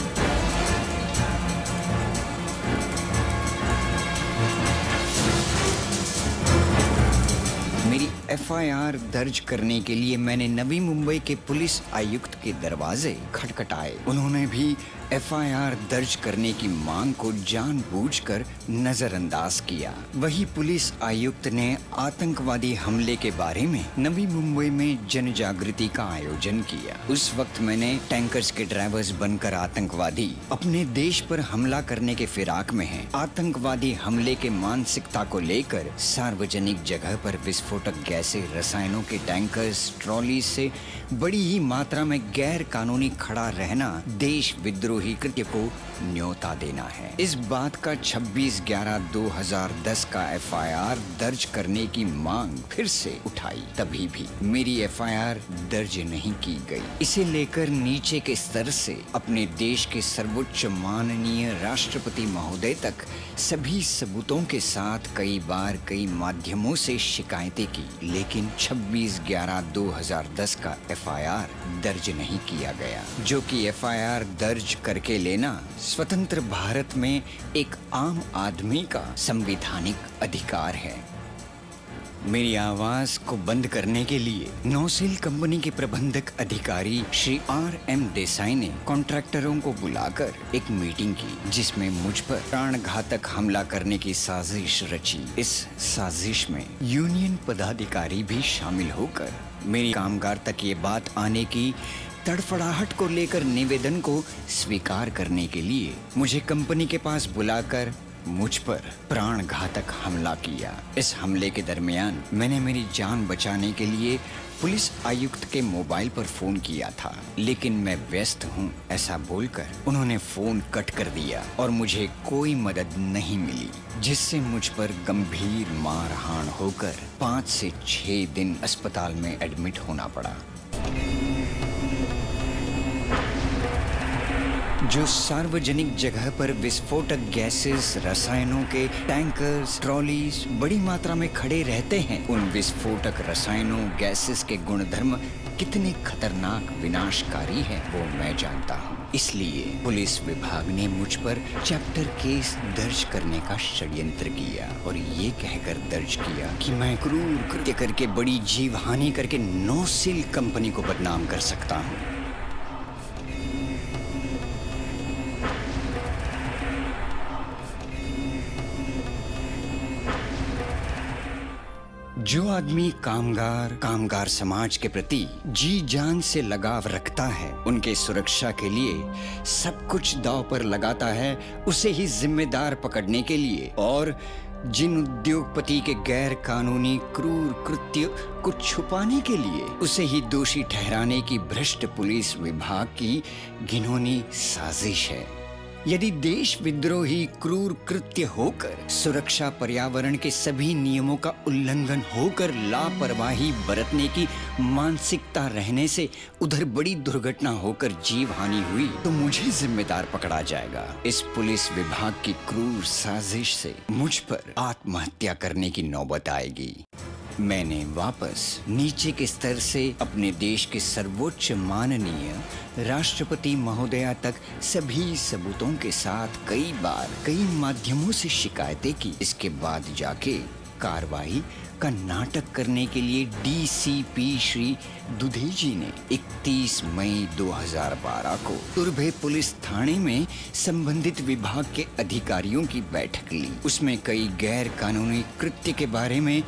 एफआईआर दर्ज करने के लिए मैंने नवी मुंबई के पुलिस आयुक्त के दरवाजे खटखटाए। उन्होंने भी एफआईआर दर्ज करने की मांग को जानबूझकर नजरअंदाज किया। वही पुलिस आयुक्त ने आतंकवादी हमले के बारे में नवी मुंबई में जन जागृति का आयोजन किया। उस वक्त मैंने टैंकर्स के ड्राइवर्स बनकर आतंकवादी, अपने देश पर हमला करने के फिराक में हैं। आतंकवादी हमले के मानसिकता को लेकर सार्वजनिक जगह पर विस्फोटक गैसें, रसायनों के टैंकर्स ट्रॉली से बड़ी ही मात्रा में गैर कानूनी खड़ा रहना देश विद्रोही कृत्य को न्योता देना है। इस बात का 26 11 2010 का एफआईआर दर्ज करने की मांग फिर से उठाई। तभी भी मेरी एफआईआर दर्ज नहीं की गई। इसे लेकर नीचे के स्तर से अपने देश के सर्वोच्च माननीय राष्ट्रपति महोदय तक सभी सबूतों के साथ कई बार कई माध्यमों से शिकायतें की, लेकिन 26 11 2010 का एफआईआर दर्ज नहीं किया गया, जो कि एफआईआर दर्ज करके लेना स्वतंत्र भारत में एक आम आदमी का संवैधानिक अधिकार है। मेरी आवाज़ को बंद करने के लिए नौसिल कंपनी के प्रबंधक अधिकारी श्री आर एम देसाई ने कॉन्ट्रैक्टरों को बुलाकर एक मीटिंग की, जिसमें मुझ पर प्राण घातक हमला करने की साजिश रची। इस साजिश में यूनियन पदाधिकारी भी शामिल होकर मेरी कामगार तक ये बात आने की तड़फड़ाहट को लेकर निवेदन को स्वीकार करने के लिए मुझे कंपनी के पास बुलाकर मुझ पर प्राण घातक हमला किया। इस हमले के दरमियान मैंने मेरी जान बचाने के लिए पुलिस आयुक्त के मोबाइल पर फ़ोन किया था, लेकिन मैं व्यस्त हूँ, ऐसा बोलकर उन्होंने फ़ोन कट कर दिया और मुझे कोई मदद नहीं मिली, जिससे मुझ पर गंभीर मारहान होकर पाँच से छह दिन अस्पताल में एडमिट होना पड़ा। जो सार्वजनिक जगह पर विस्फोटक गैसेस, रसायनों के टैंकर्स, ट्रॉलीज बड़ी मात्रा में खड़े रहते हैं, उन विस्फोटक रसायनों, गैसेस के गुणधर्म कितने खतरनाक, विनाशकारी हैं, वो मैं जानता हूँ। इसलिए पुलिस विभाग ने मुझ पर चैप्टर केस दर्ज करने का षड्यंत्र किया और ये कहकर दर्ज किया कि मैं क्रूर कृत्य करके, बड़ी जीव हानि करके नोसिल कंपनी को बदनाम कर सकता हूँ। जो आदमी कामगार कामगार समाज के प्रति जी जान से लगाव रखता है, उनके सुरक्षा के लिए सब कुछ दाव पर लगाता है, उसे ही जिम्मेदार पकड़ने के लिए। और जिन उद्योगपति के गैर कानूनी क्रूर कृत्य को छुपाने के लिए, उसे ही दोषी ठहराने की भ्रष्ट पुलिस विभाग की घिनौनी साजिश है। यदि देश विद्रोही, क्रूर कृत्य होकर सुरक्षा पर्यावरण के सभी नियमों का उल्लंघन होकर लापरवाही बरतने की मानसिकता रहने से उधर बड़ी दुर्घटना होकर जीव हानि हुई तो मुझे जिम्मेदार पकड़ा जाएगा। इस पुलिस विभाग की क्रूर साजिश से मुझ पर आत्महत्या करने की नौबत आएगी। मैंने वापस नीचे के स्तर से अपने देश के सर्वोच्च माननीय राष्ट्रपति महोदया तक सभी सबूतों के साथ कई बार कई माध्यमों से शिकायतें की। इसके बाद जाके कार्रवाई का नाटक करने के लिए डीसीपी श्री दुधेजी ने 31 मई 2012 को तुरभे पुलिस थाने में संबंधित विभाग के अधिकारियों की बैठक ली। उसमें कई गैर कानूनी कृत्य के बारे में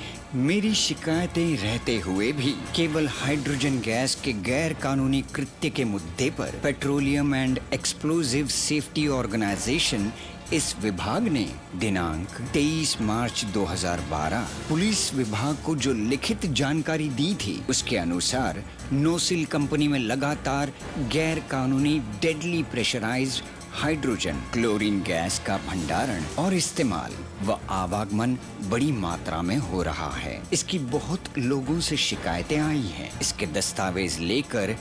मेरी शिकायतें रहते हुए भी केवल हाइड्रोजन गैस के गैर कानूनी कृत्य के मुद्दे पर petroleum and explosive safety organisation इस विभाग ने दिनांक 23 मार्च 2012 पुलिस विभाग को जो लिखित जानकारी दी थी, उसके अनुसार नोसिल कंपनी में लगातार गैर कानूनी deadly pressurise hydrogen chlorine gas का भंडारण और इस्तेमाल व आवागमन बड़ी मात्रा में हो रहा है। इसकी बहुत लोगों से शिकायतें आई हैं। इसके दस्तावेज़ लेकर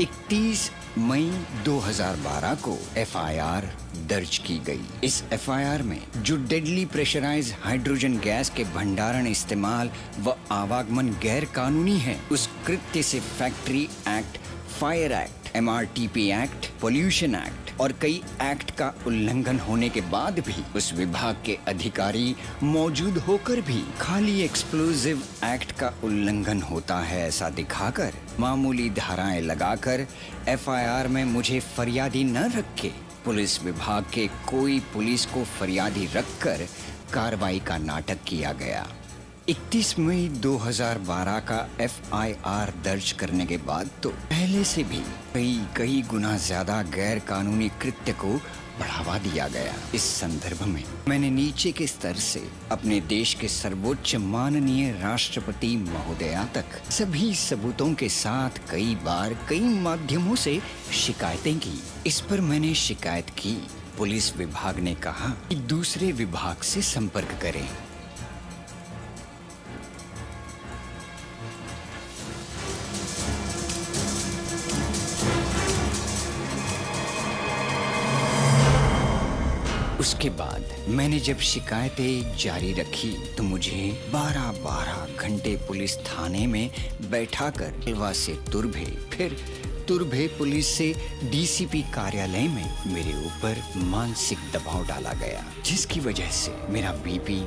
31 मई 2012 को एफआईआर दर्ज की गई। इस एफआईआर में जो डेडली प्रेशराइज हाइड्रोजन गैस के भंडारण इस्तेमाल व आवागमन गैर कानूनी है, उस कृत्य से factory act fire act MRTP act pollution act और कई एक्ट का उल्लंघन होने के बाद भी उस विभाग के अधिकारी मौजूद होकर भी खाली एक्सप्लोजिव एक्ट का उल्लंघन होता है ऐसा दिखाकर मामूली धाराएँ लगाकर एफआईआर में मुझे फरियादी न रखे पुलिस विभाग के कोई पुलिस को फरियादी रखकर कार्रवाई का नाटक किया गया। 31 मई 2012 का एफआईआर दर्ज करने के बाद तो पहले से भी कई कई गुना ज़्यादा गैर कानूनी कृत्य को बढ़ावा दिया गया इस संदर्भ में। मैंने नीचे के स्तर से अपने देश के सर्वोच्च माननीय राष्ट्रपति महोदया तक सभी सबूतों के साथ कई बार कई माध्यमों से शिकायतें की। इस पर मैंने शिकायत की। पुलिस विभाग ने कहा कि दूसरे विभाग से संपर्क करें। उसके बाद मैंने जब शिकायतें जारी रखी तो मुझे 12-12 घंटे पुलिस थाने में बैठा कर अलवा से तुरभे, फिर तुरभे पुलिस से डीसीपी कार्यालय में मेरे ऊपर मानसिक दबाव डाला गया, जिसकी वजह से मेरा बीपी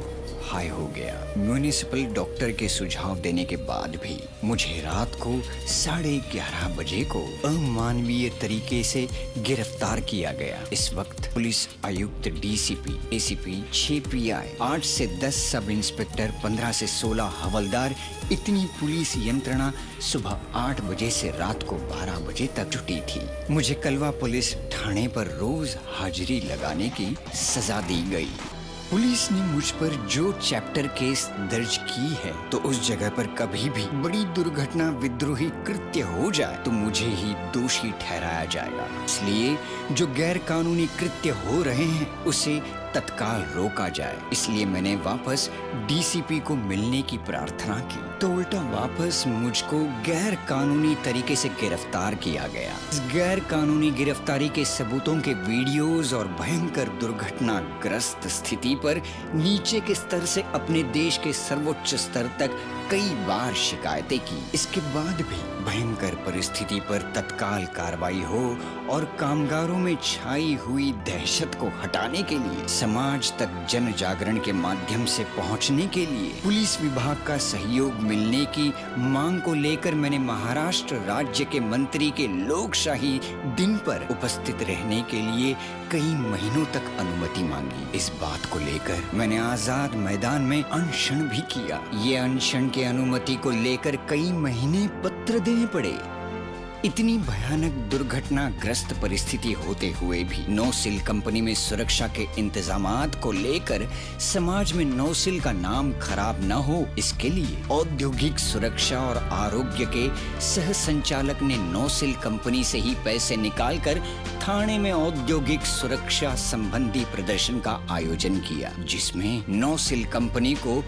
हाई हो गया। म्यूनिसिपल डॉक्टर के सुझाव देने के बाद भी मुझे रात को साढ़े ग्यारह बजे को अमानवीय तरीके से गिरफ़्तार किया गया। इस वक्त पुलिस आयुक्त डीसीपी एसीपी छह पीआई आठ से दस सब इंस्पेक्टर, पंद्रह से सोलह हवलदार, इतनी पुलिस यंत्रणा सुबह आठ बजे से रात को बारह बजे तक जुटी थी। मुझे कलवा पुलिस थाने पर रोज हाजिरी लगाने की सजा दी गई। पुलिस ने मुझ पर जो चैप्टर केस दर्ज की है तो उस जगह पर कभी भी बड़ी दुर्घटना, विद्रोही कृत्य हो जाए तो मुझे ही दोषी ठहराया जाएगा। इसलिए, जो गैर कानूनी कृत्य हो रहे हैं, उसे तत्काल रोका जाए। इसलिए मैंने वापस डीसीपी को मिलने की प्रार्थना की। तो उल्टा वापस मुझको गैर कानूनी तरीके से गिरफ़्तार किया गया। इस गैर कानूनी गिरफ्तारी के सबूतों के वीडियोस और भयंकर दुर्घटनाग्रस्त स्थिति पर नीचे के स्तर से अपने देश के सर्वोच्च स्तर तक कई बार शिकायतें की। इसके बाद भी भयंकर परिस्थिति पर तत्काल कार्रवाई हो और कामगारों में छाई हुई दहशत को हटाने के लिए, समाज तक जन जागरण के माध्यम से पहुँचने के लिए पुलिस विभाग का सहयोग मिलने की मांग को लेकर मैंने महाराष्ट्र राज्य के मंत्री के लोकशाही दिन पर उपस्थित रहने के लिए कई महीनों तक अनुमति मांगी। इस बात को लेकर मैंने आज़ाद मैदान में अनशन भी किया। ये अनशन के अनुमति को लेकर कई महीने पत्र देने पड़े। इतनी भयानक दुर्घटनाग्रस्त परिस्थिति होते हुए भी नौसिल कंपनी में सुरक्षा के इंतज़ाम को लेकर समाज में नौसिल का नाम खराब न हो, इसके लिए औद्योगिक सुरक्षा और आरोग्य के सह संचालक ने नौसिल कंपनी से ही पैसे निकालकर थाने में औद्योगिक सुरक्षा संबंधी प्रदर्शन का आयोजन किया, जिसमें नौसिल कंपनी को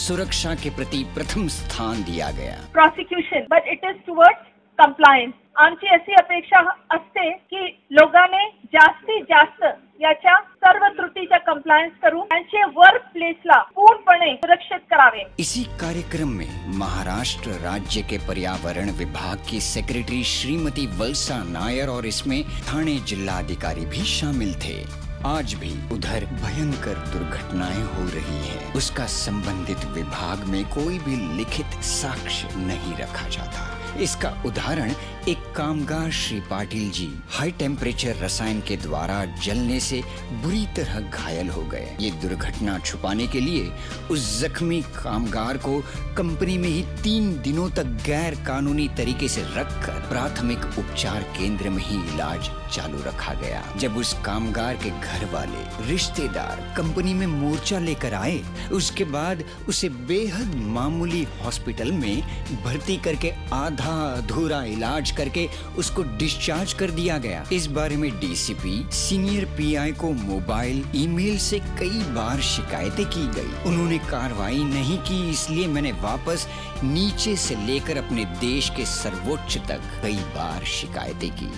सुरक्षा के प्रति प्रथम स्थान दिया गया। Prosecution but it is towards compliance आमची अशी अपेक्षा असते की लोकांनी जास्तीत जास्त याच्या सर्व त्रुटीच्या कंप्लायन्स करून त्यांचे वर्क प्लेसला पूर्णपणे सुरक्षित करावे. इसी कार्यक्रम में महाराष्ट्र राज्य के पर्यावरण विभाग की सेक्रेटरी श्रीमती वल्सा नायर और इसमें थाने जिला अधिकारी भी शामिल थे। आज भी उधर भयंकर दुर्घटनाएँ हो रही है। उसका संबंधित विभाग में कोई भी लिखित साक्ष्य नहीं रखा जाता। इसका उदाहरण एक कामगार श्री पाटिल जी हाई टेम्परेचर रसायन के द्वारा जलने से बुरी तरह घायल हो गए। ये दुर्घटना छुपाने के लिए उस जख्मी कामगार को कंपनी में ही तीन दिनों तक गैर कानूनी तरीके से रखकर प्राथमिक उपचार केंद्र में ही इलाज चालू रखा गया। जब उस कामगार के घर वाले, रिश्तेदार कंपनी में मोर्चा लेकर आए, उसके बाद उसे बेहद मामूली हॉस्पिटल में भर्ती करके आधा अधूरा इलाज करके उसको डिस्चार्ज कर दिया गया। इस बारे में डीसीपी सीनियर पीआई को मोबाइल ईमेल से कई बार शिकायतें की गई। उन्होंने कार्रवाई नहीं की, इसलिए मैंने वापस नीचे से लेकर अपने देश के सर्वोच्च तक कई बार शिकायतें की।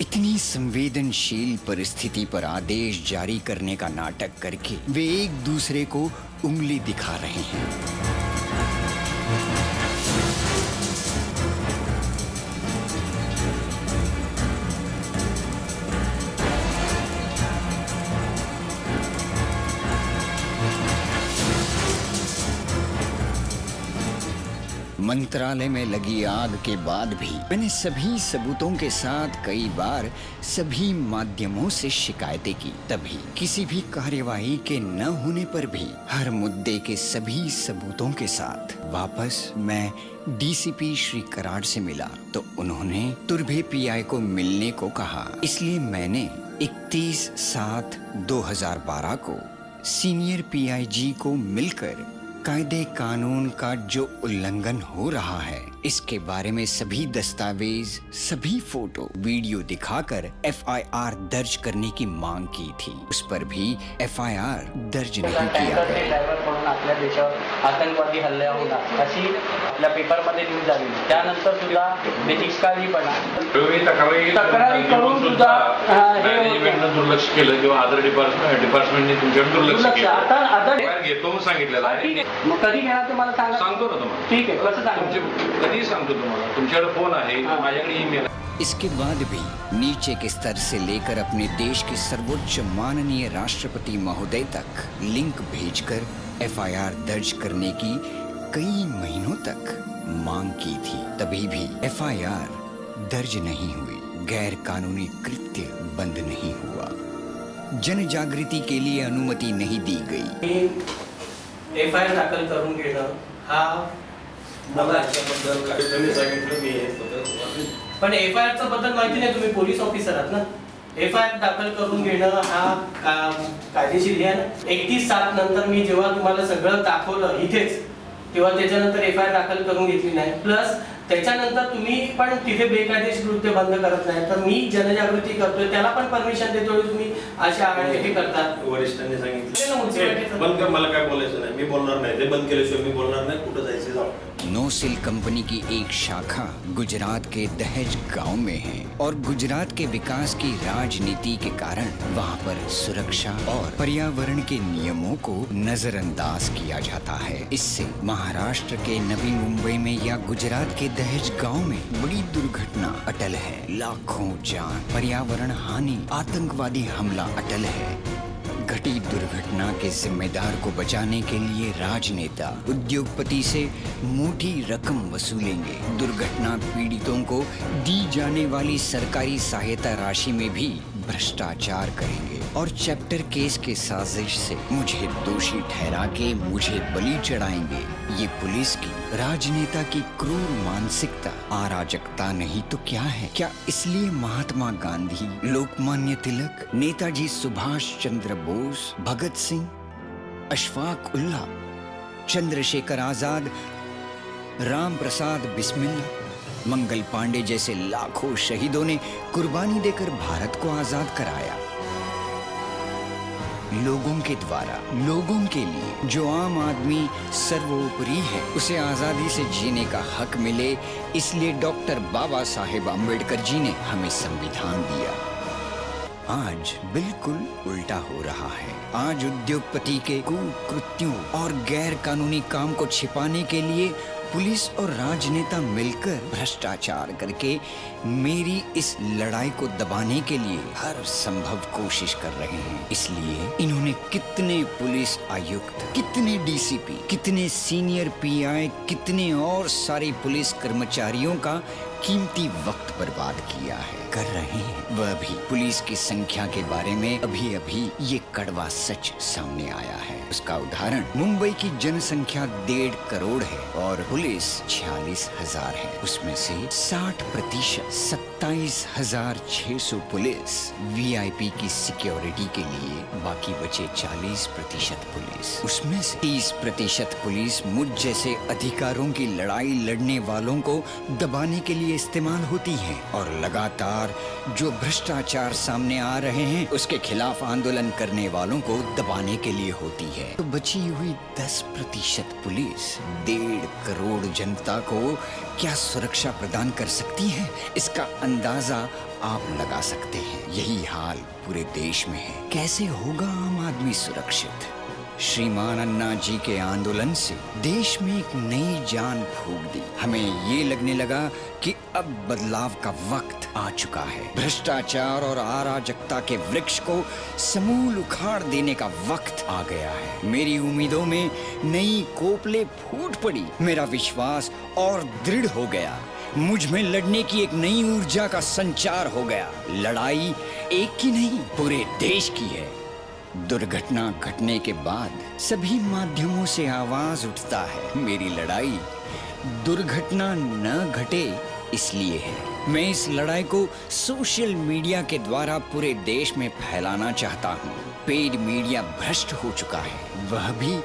इतनी संवेदनशील परिस्थिति पर आदेश जारी करने का नाटक करके वे एक दूसरे को उंगली दिखा रहे हैं। मंत्रालय में लगी आग के बाद भी मैंने सभी सबूतों के साथ कई बार सभी माध्यमों से शिकायतें की। तभी किसी भी कार्यवाही के न होने पर भी हर मुद्दे के सभी सबूतों के साथ वापस मैं डीसीपी श्री कराड़ से मिला। तो उन्होंने तुरभे पीआई को मिलने को कहा। इसलिए मैंने 31 सात 2012 को सीनियर पीआईजी को मिलकर कायदे कानून का जो उल्लंघन हो रहा है, इसके बारे में सभी दस्तावेज़, सभी फ़ोटो, वीडियो दिखाकर एफआईआर दर्ज करने की मांग की थी। उस पर भी एफआईआर दर्ज नहीं किया गया। म्हणून आपल्या देशावर आतंकवादी हल्ले होणार अशी आपल्या पेपरमध्ये न्यूज़ आली. त्यानंतर सुद्धा निष्काळजीपणा तक्रारी करून सुद्धा हा, हे होतं. मॅनेजमेंटनं दुर्लक्ष केलं किंवा अदर डिपार्टमेंट डिपार्टमेंटने तुमच्याकडे दुर्लक्ष केलं. आता आता घेतो म्हणून सांगितलेलं ठीक आहे. मग कधी घेणार ते मला सांगा? सांगतो ना तुम्हाला. ठीक आहे. कसं तुमचे सांगा कधी सांगतो तुम्हाला? तुमच्याकडे फ़ोन आहे. माझ्याकडे ईमेल इसके बाद भी नीचे के स्तर से लेकर अपने देश के सर्वोच्च माननीय राष्ट्रपति महोदय तक लिंक भेजकर एफआईआर दर्ज करने की कई महीनों तक मांग की थी तभी भी एफआईआर दर्ज नहीं हुई। गैर कानूनी कृत्य बंद नहीं हुआ। जन जागृति के लिए अनुमति नहीं दी गई। एफ़ आय आर दाखल करून घेणं हा। पण एफ़ आय आरचा बद्दल माहिती नाही तुम्ही पोलीस ऑफिसर आहात ना? एफ आय आर दाखल करून घेणं हा कायदेशीर एकतीस सात नंतर मी जेव्हा तुम्हाला सगळं दाखवलं इथेच तेव्हा त्याच्यानंतर एफ आय आर दाखल करून घेतली नाही. प्लस त्याच्यानंतर तुम्ही पण तिथे बेकायदेशीर कृत्य बंद करत नाही. तर मी जनजागृती करतोय त्याला पण परमिशन देतोय तुम्ही अशा हे करतात. वरिष्ठांनी सांगितलं. बंद कर मला काय बोलायचं नाही. मी बोलणार नाही. ते बंद केल्याशिवाय मी बोलणार नाही. कुठं जायचं जाऊ. नोसिल कंपनी की एक शाखा गुजरात के दहेज गाँव में है और गुजरात के विकास की राजनीति के कारण वहाँ पर सुरक्षा और पर्यावरण के नियमों को नजरअंदाज किया जाता है। इससे महाराष्ट्र के नवी मुंबई में या गुजरात के दहेज गाँव में बड़ी दुर्घटना अटल है। लाखों जान, पर्यावरण हानि, आतंकवादी हमला अटल है। घटी दुर्घटना के जिम्मेदार को बचाने के लिए राजनेता उद्योगपति से मोटी रकम वसूलेंगे। दुर्घटना पीड़ितों को दी जाने वाली सरकारी सहायता राशि में भी भ्रष्टाचार करेंगे। और चैप्टर केस के साजिश से मुझे दोषी ठहरा के मुझे बलि चढ़ाएँगे। ये पुलिस की, राजनेता की क्रूर मानसिकता। अराजकता नहीं तो क्या है? क्या इसलिए महात्मा गांधी, लोकमान्य तिलक, नेताजी सुभाष चंद्र बोस, भगत सिंह, अशफाक उल्ला, चंद्रशेखर आज़ाद राम प्रसाद बिस्मिल्ला, मंगल पांडे जैसे लाखों शहीदों ने कुर्बानी देकर भारत को आज़ाद कराया। लोगों के द्वारा, लोगों के लिए जो आम आदमी सर्वोपरि है, उसे आज़ादी से जीने का हक मिले, इसलिए डॉक्टर बाबा साहेब अंबेडकर जी ने हमें संविधान दिया। आज बिल्कुल उल्टा हो रहा है। आज उद्योगपति के कुकृत्यों और गैर कानूनी काम को छिपाने के लिए पुलिस और राजनेता मिलकर भ्रष्टाचार करके मेरी इस लड़ाई को दबाने के लिए हर संभव कोशिश कर रहे हैं। इसलिए इन्होंने कितने पुलिस आयुक्त, कितने डीसीपी कितने सीनियर पीआई कितने और सारे पुलिस कर्मचारियों का कीमती वक्त बर्बाद किया है। कर रहे हैं। वह भी पुलिस की संख्या के बारे में अभी अभी ये कड़वा सच सामने आया है। उसका उदाहरण, मुंबई की जनसंख्या डेढ़ करोड़ है और पुलिस छियालीस हज़ार है। उसमें से 60 प्रतिशत, सत्ताईस हज़ार छह सौ पुलिस वीआईपी की सिक्योरिटी के लिए बाकी बचे 40 प्रतिशत पुलिस। उसमें से 30 प्रतिशत पुलिस मुझ जैसे अधिकारों की लड़ाई लड़ने वालों को दबाने के लिए इस्तेमाल होती है और लगातार जो भ्रष्टाचार सामने आ रहे हैं, उसके खिलाफ आंदोलन करने वालों को दबाने के लिए होती है। तो बची हुई 10 प्रतिशत पुलिस डेढ़ करोड़ जनता को क्या सुरक्षा प्रदान कर सकती है? इसका अंदाज़ा आप लगा सकते हैं। यही हाल पूरे देश में है। कैसे होगा आम आदमी सुरक्षित? श्रीमान अन्ना जी के आंदोलन से देश में एक नई जान फूक दी। हमें ये लगने लगा कि अब बदलाव का वक्त आ चुका है। भ्रष्टाचार और अराजकता के वृक्ष को समूल उखाड़ देने का वक्त आ गया है। मेरी उम्मीदों में नई कोपले फूट पड़ी। मेरा विश्वास और दृढ़ हो गया। मुझमें लड़ने की एक नई ऊर्जा का संचार हो गया। लड़ाई एक की नहीं, पूरे देश की है। दुर्घटना घटने के बाद सभी माध्यमों से आवाज़ उठता है, मेरी लड़ाई दुर्घटना न घटे इसलिए है। मैं इस लड़ाई को सोशल मीडिया के द्वारा पूरे देश में फैलाना चाहता हूँ। पेड मीडिया भ्रष्ट हो चुका है। वह भी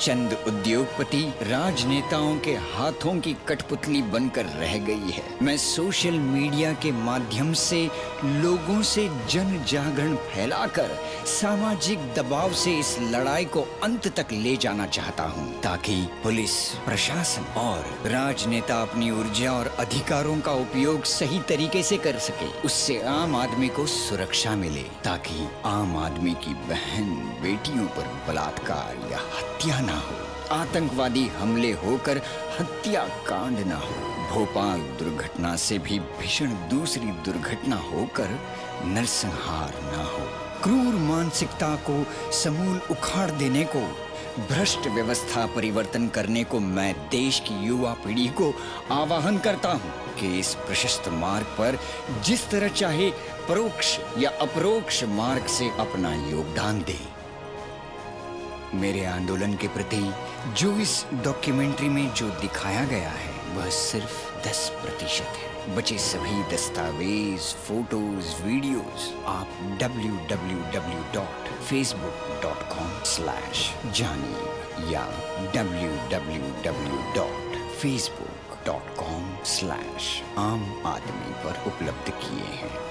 चंद उद्योगपति राजनेताओं के हाथों की कठपुतली बनकर रह गई है। मैं सोशल मीडिया के माध्यम से लोगों से जन जागरण फैलाकर सामाजिक दबाव से इस लड़ाई को अंत तक ले जाना चाहता हूँ, ताकि पुलिस, प्रशासन और राजनेता अपनी ऊर्जा और अधिकारों का उपयोग सही तरीके से कर सके। उससे आम आदमी को सुरक्षा मिले, ताकि आम आदमी की बहन बेटियों पर बलात्कार या हत्या ना हो। आतंकवादी हमले होकर हत्या कांड ना हो। भोपाल दुर्घटना से भी भीषण दूसरी दुर्घटना होकर नरसंहार ना हो। क्रूर मानसिकता को समूल उखाड़ देने को, भ्रष्ट व्यवस्था परिवर्तन करने को मैं देश की युवा पीढ़ी को आवाहन करता हूँ कि इस प्रशस्त मार्ग पर जिस तरह चाहे परोक्ष या अपरोक्ष मार्ग से अपना योगदान दे। मेरे आंदोलन के प्रति जो इस डॉक्यूमेंट्री में जो दिखाया गया है, वह सिर्फ़ 10 प्रतिशत है। बचे सभी दस्तावेज़ फ़ोटोज़ वीडियोस आप www.facebook.com जानिए या www.facebook.com आम आदमी पर उपलब्ध किए हैं।